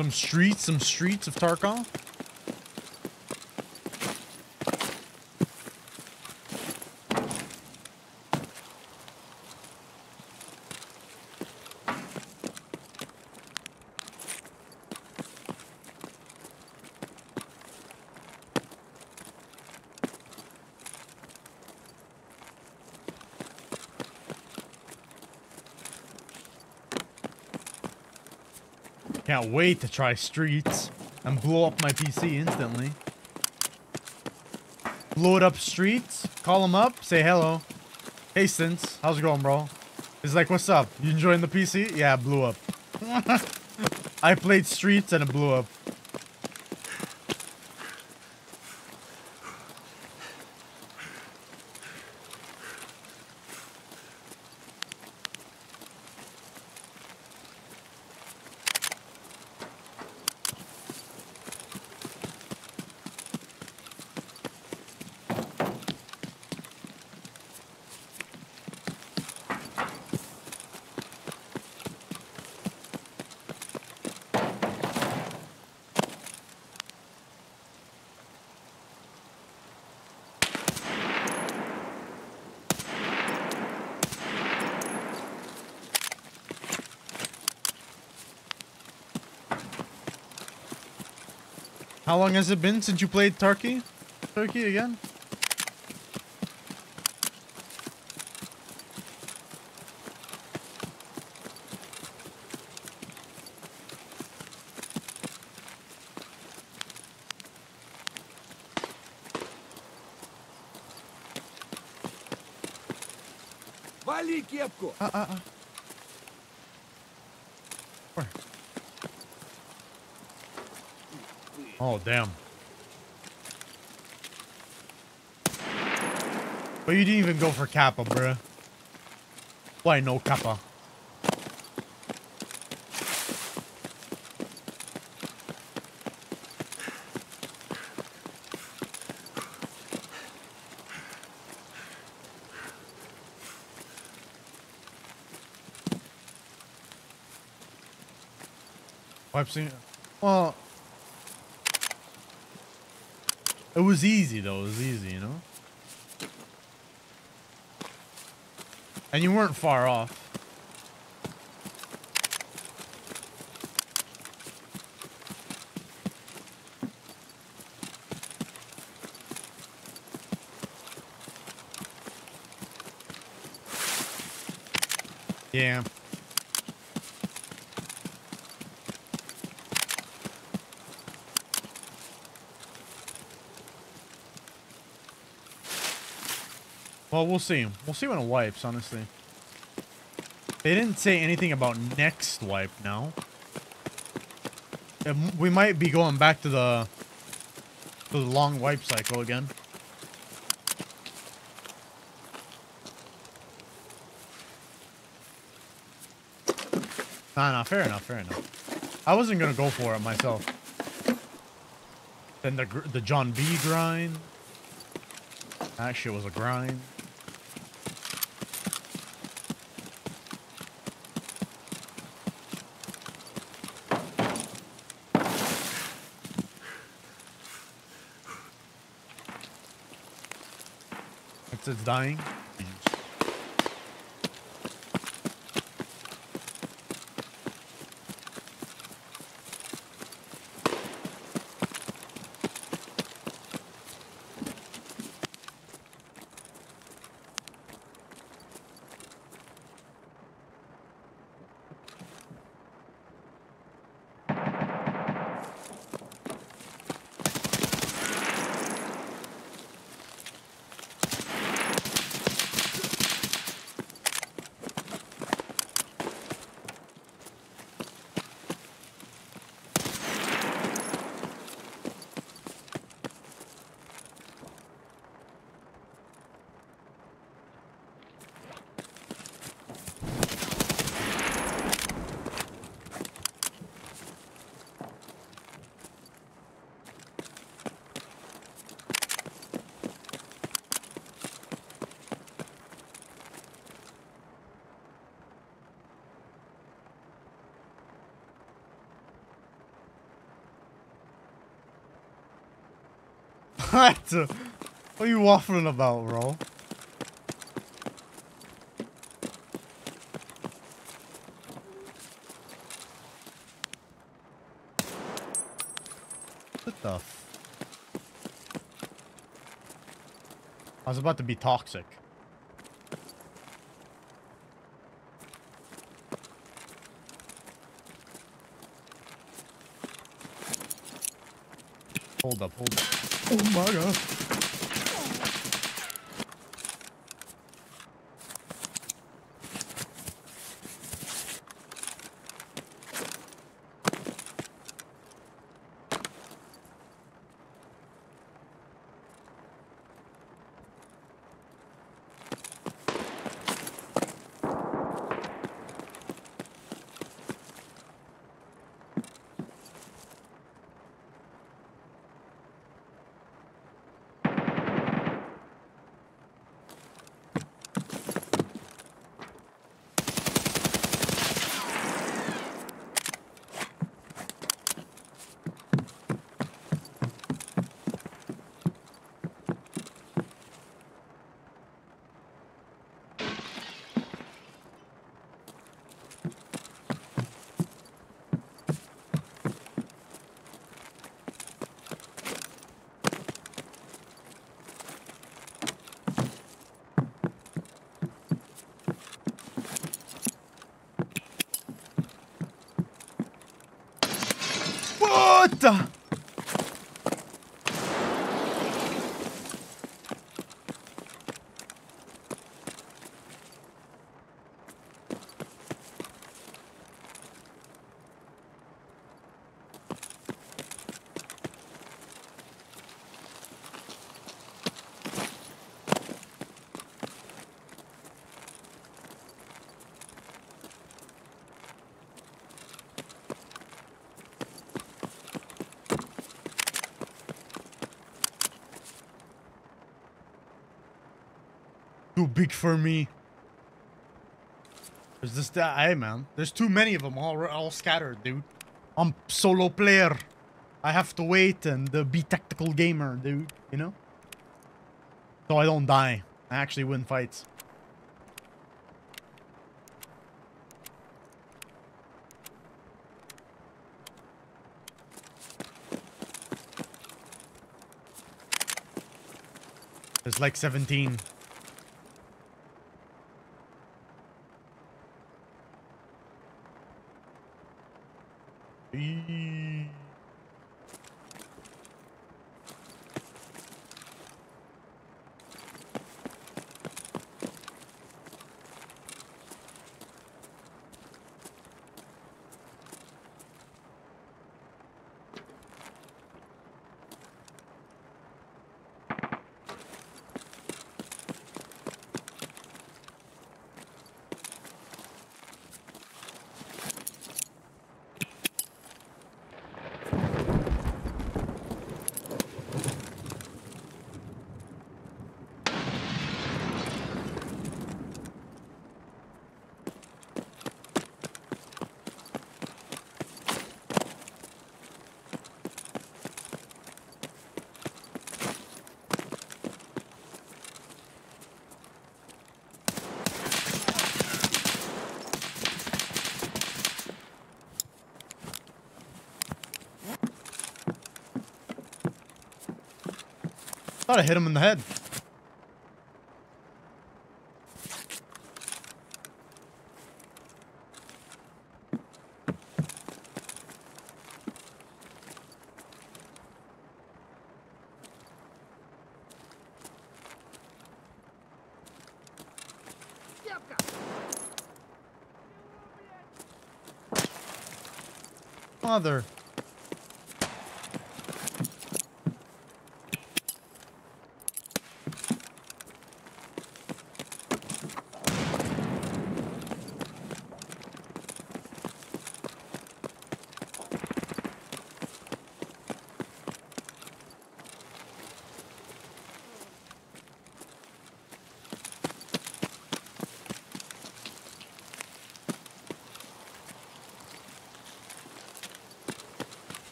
Some streets, some streets of Tarkov. Can't wait to try streets and blow up my PC instantly. Load up streets, call him up, say hello. Hey, Stins, how's it going, bro? He's like, what's up? You enjoying the PC? Yeah, blew up. I played streets and it blew up. How long has it been since you played Turkey? Turkey again? Uh, uh, uh. Damn. But you didn't even go for Kappa, bruh. Why no Kappa? I've seen. Well, it was easy though. It was easy, you know. And you weren't far off. Yeah. Well, we'll see. We'll see when it wipes, honestly. They didn't say anything about next wipe now. We might be going back to the to the long wipe cycle again. Nah, nah, fair enough, fair enough. I wasn't gonna go for it myself. Then the the John B grind. That shit was a grind. It's, dying. What? What are you waffling about, bro? What the I was about to be toxic. Hold up, hold up. Oh my god. What the? Too big for me. There's this guy, hey man. There's too many of them all, all scattered, dude. I'm solo player. I have to wait and uh, be tactical gamer, dude. You know? So I don't die. I actually win fights. There's like 17. Thought I hit him in the head. Mother.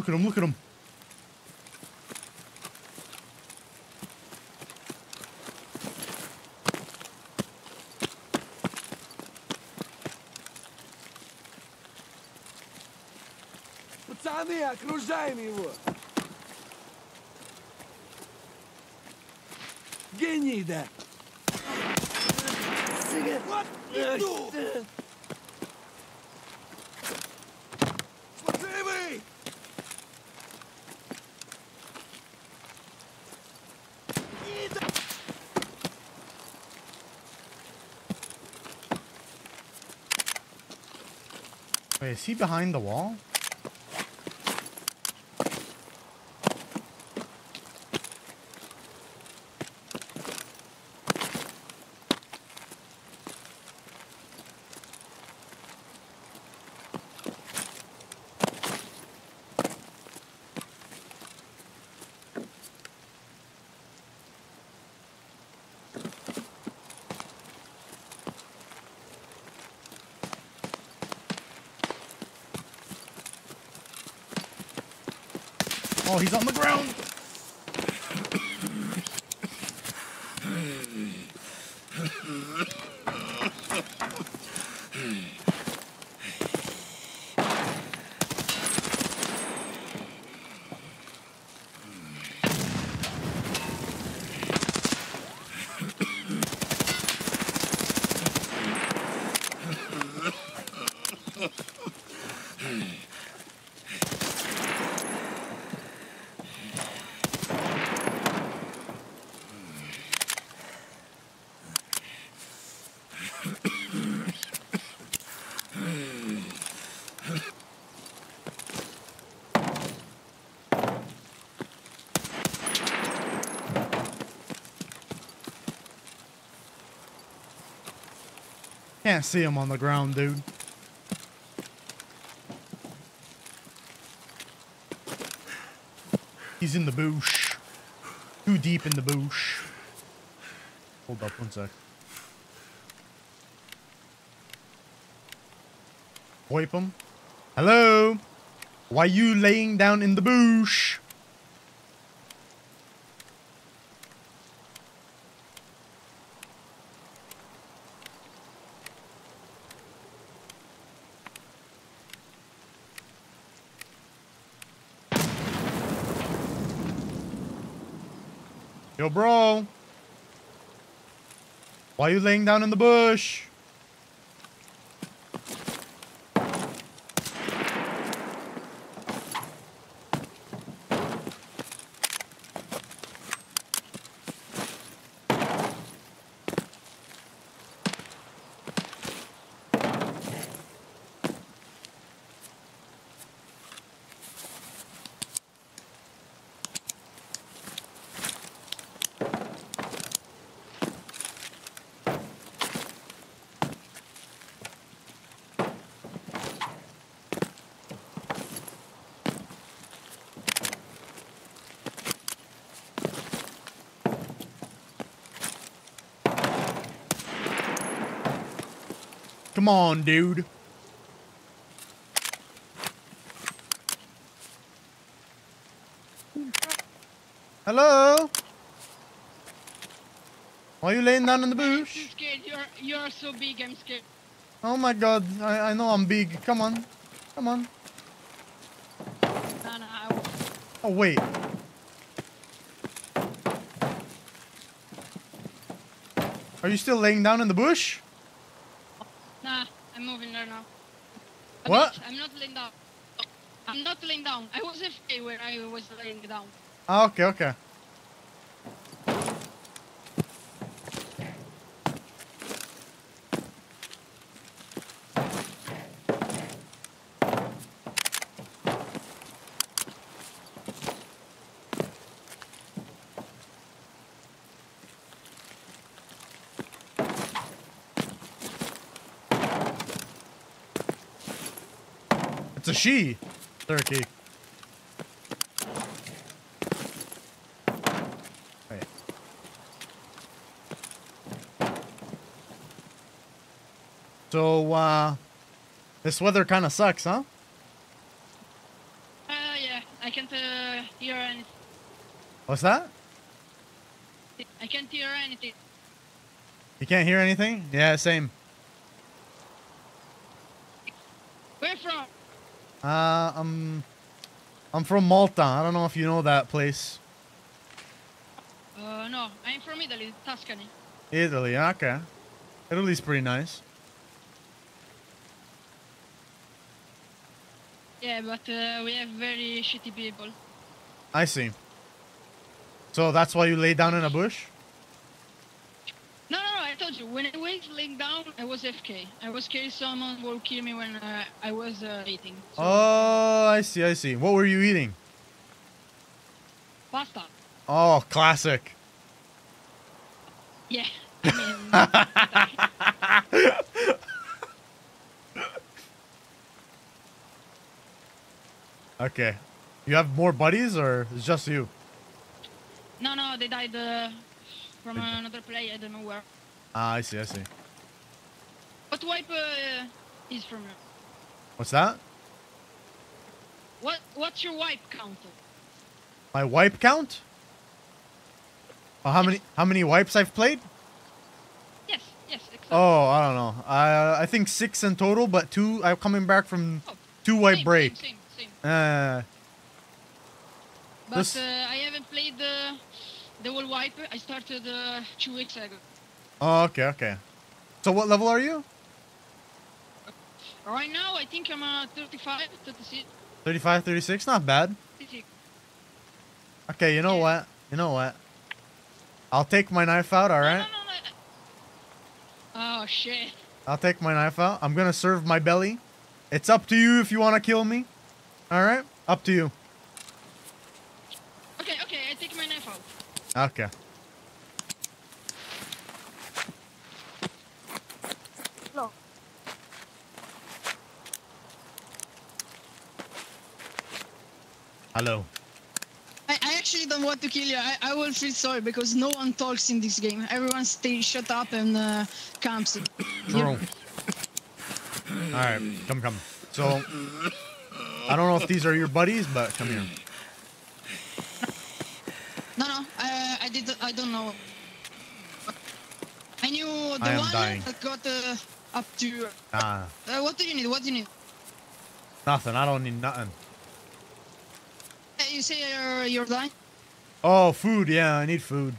Look at him, look at him. Пацаны, окружаем его! Гнида! Вот иду! Wait, is he behind the wall? Oh, he's on the ground. I can't see him on the ground, dude. He's in the bush. Too deep in the bush. Hold up one sec. Wipe him. Hello? Why you laying down in the bush? Yo, bro. Why you laying down in the bush? Come on, dude. Hello? Why are you laying down in the I'm bush? scared. You're you're so big. I'm scared. Oh my god, I, I know I'm big. Come on. Come on. I won't. Oh, wait. Are you still laying down in the bush? I'm moving there now. Uh, What? bitch, I'm not laying down. I'm not laying down. I was AFK where I was laying down. Ah, okay, okay. She. Turkey. Wait. So, uh, this weather kind of sucks, huh? Uh, yeah. I can't uh, hear anything. What's that? I can't hear anything. You can't hear anything? Yeah, same. Where from? Uh, I'm, I'm from Malta. I don't know if you know that place. Uh, no, I'm from Italy, Tuscany. Italy, okay. Italy's pretty nice. Yeah, but uh, we have very shitty people. I see. So that's why you lay down in a bush? I told you, when I was laying down, I was FK. I was scared someone will kill me when uh, I was uh, eating. So, Oh, I see, I see. What were you eating? Pasta. Oh, classic. Yeah. I mean, Okay. You have more buddies or it's just you? no, no, they died uh, from another play, I don't know where. Ah, I see, I see. What wipe uh, is from you? What's that? What What's your wipe count? My wipe count? Oh, how many how many wipes I've played? Yes, yes, exactly. Oh, I don't know. I I think six in total, but two I'm coming back from Oh, two wipe same, break. Same, same, same. Uh, But uh, I haven't played the the whole wipe. I started uh, two weeks ago. Oh, okay, okay. So what level are you? Right now, I think I'm uh, 35, 36. 35, 36? Not bad. 36. Okay, you know Yeah. what? You know what? I'll take my knife out, alright? No, no, no. Oh shit. I'll take my knife out. I'm gonna serve my belly. It's up to you if you wanna kill me. Alright? Up to you. Okay, okay, I take my knife out. Okay. Hello. I, I actually don't want to kill you. I, I will feel sorry because no one talks in this game. Everyone stays shut up and uh, camps. True. Alright, come, come. So, I don't know if these are your buddies, but come here. No, no, I, I did. I don't know. I knew the I one dying. that got uh, up to. Nah, Uh, what do you need? What do you need? nothing. I don't need nothing. Uh, You say you're, you're dying? Oh, food. Yeah, I need food.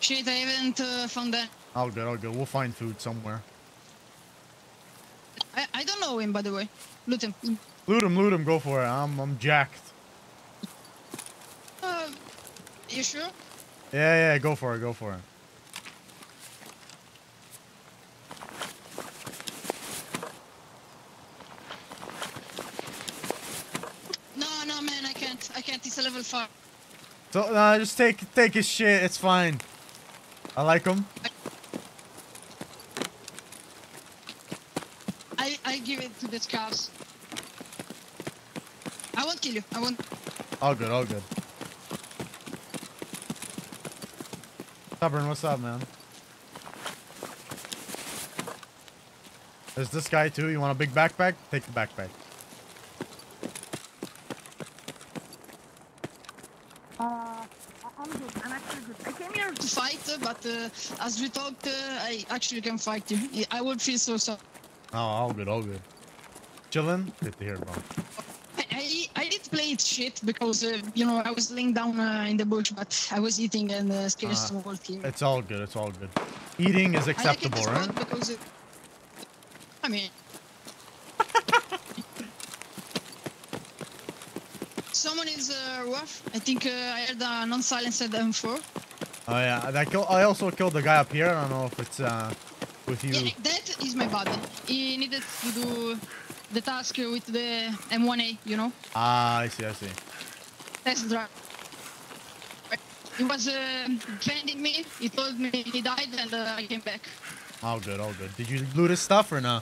Shit, I haven't uh, found that. All good, all good. We'll find food somewhere. I, I don't know him, by the way. Loot him. Loot him, loot him. Go for it. I'm, I'm jacked. Uh, you sure? Yeah, yeah. Go for it. Go for it. No, no, man, I can't. I a level five. So, nah, just take, take his shit. It's fine. I like him. I I give it to the scouts. I won't kill you. I won't. All good, all good. Stubborn, what's up, man? There's this guy too. You want a big backpack? Take the backpack. Uh, I'm good. I'm actually good. I came here to fight, uh, but uh, as we talked, uh, I actually can fight you. I would feel so sorry. Oh, all good, all good. Chillin'? Good to hear, bro. I, I, I did play it shit because, uh, you know, I was laying down uh, in the bush, but I was eating and uh, scared Uh, some whole team. It's all good, it's all good. Eating is I acceptable, this right? because, it, I mean, someone is uh, rough. I think uh, I heard a non-silenced M4. Oh yeah, I, kill, I also killed the guy up here. I don't know if it's uh, with you. Yeah, that is my buddy. He needed to do the task with the M1A, you know, Ah, I see, I see. test drive. He was uh, defending me. He told me he died, and uh, I came back. All good, all good. Did you loot his stuff or no?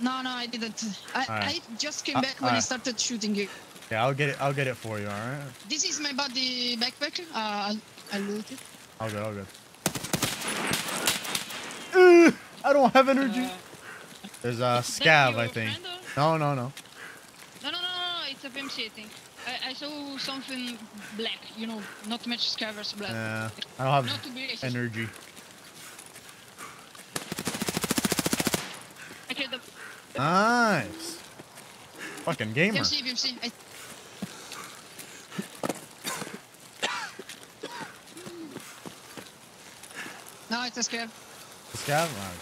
No, no, I didn't. I, Alright. I just came Uh, back when he alright. started shooting you. Yeah, I'll get it. I'll get it for you. All right. This is my buddy backpack. Uh, I'll, I'll loot it. All good, all good. Uh, I don't have energy. Uh, There's a scav, I think. No, no, no. No, no, no, no, no, it's a PMC, I think. I, I saw something black, you know, not much scavengers black. Yeah, I don't have racist. energy. Nice. Fucking gamer. PMC, PMC. I, no, it's a scav. Scav? Alright.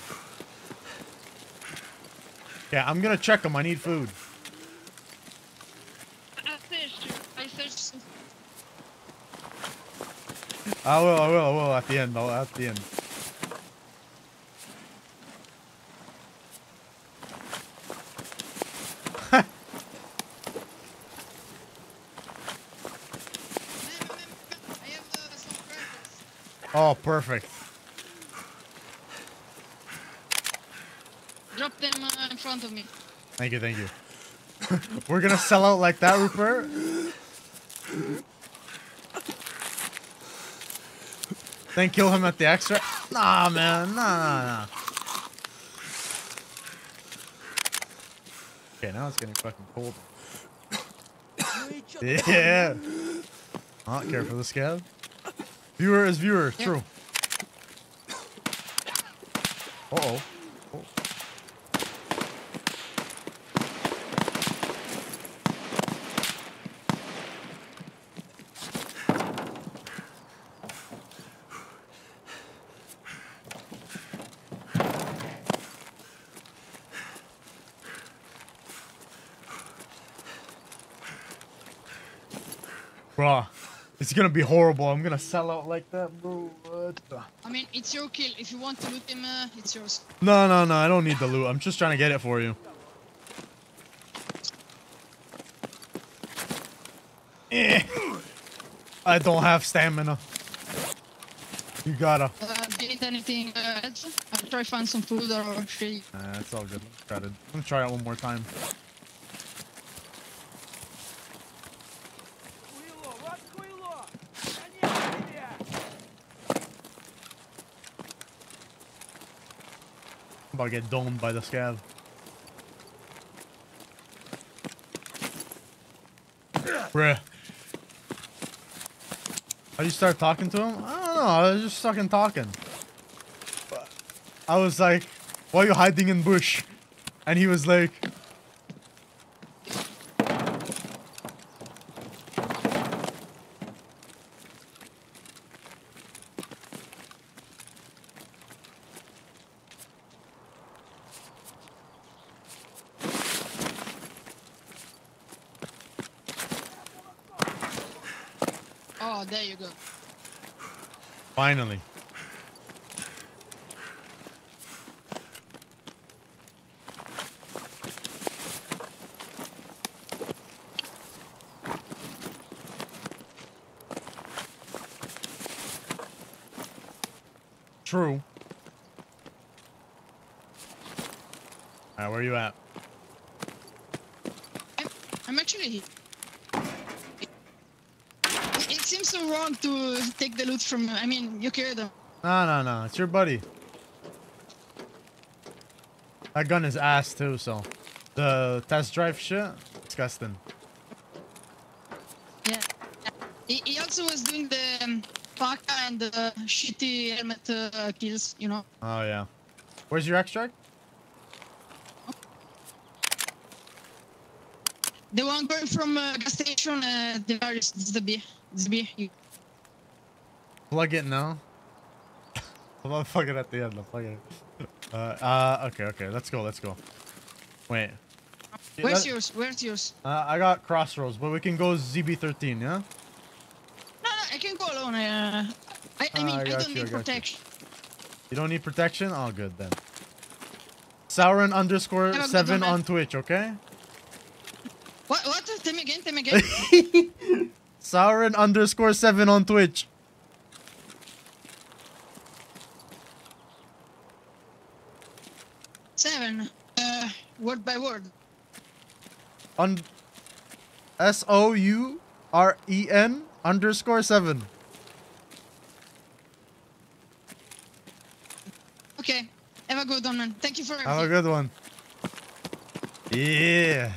Yeah, I'm gonna check them. I need food. I searched. I searched. I will, I will, I will at the end. I'll, at the end. Man, man, man, I have uh, some crackers. Oh, perfect. Drop them uh, in front of me. Thank you, thank you. We're gonna sell out like that, Rupert? Then kill him at the extra? Nah, man. Nah, nah, nah. Okay, now it's getting fucking cold. Yeah. Oh, care for the scav. Viewer is viewer. Yeah. True. Bruh, it's gonna be horrible. I'm gonna sell out like that, bro. What the? I mean, it's your kill. If you want to loot him, uh, it's yours. No, no, no. I don't need the loot. I'm just trying to get it for you. Eh. I don't have stamina. You gotta. Uh, do you need anything uh? I'll try find some food or shit. Nah, it's all good. I'm gonna try it one more time. About to get domed by the scav. Bruh. How you start talking to him? I don't know. I was just fucking talking. I was like, why are you hiding in bush? And he was like, Oh, there you go. Finally. True. Alright, where are you at? I'm, I'm actually here. It, it seems so wrong to take the loot from. I mean, you carry them. No, no, no. It's your buddy. That gun is ass too, so. The test drive shit? Disgusting. Yeah. He, he also was doing the um, PACA and the shitty helmet uh, kills, you know. Oh, yeah. Where's your extract? The one going from uh, gas station, uh, the this is the B. Is B. You, Plug it now. I'll plug it at the end. Plug it. Uh, uh, okay, okay. Let's go. Let's go. Wait. Where's yours? Where's yours? Uh, I got Crossroads, but we can go ZB13, yeah? No, no, I can go alone. Uh, I, I Ah, mean, I I, don't you, need you. protection. You don't need protection? All good then. Souren underscore Have a good 7 on Twitch, okay? What? What? Tell me again. Tell me again. Souren underscore 7 on Twitch. Seven. Uh, word by word. On S O U R E N underscore 7. Okay. Have a good one, man. Thank you for Have a good one. Yeah.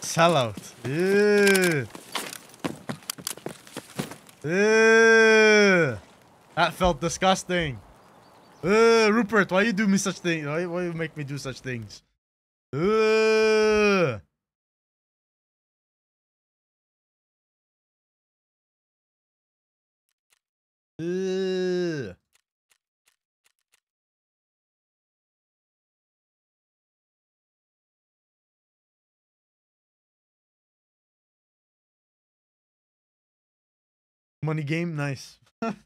Sellout. Yeah. Ugh. that felt disgusting. Ugh, Rupert, why you do me such things? Why, why you make me do such things? Ugh. Ugh. Money game, nice.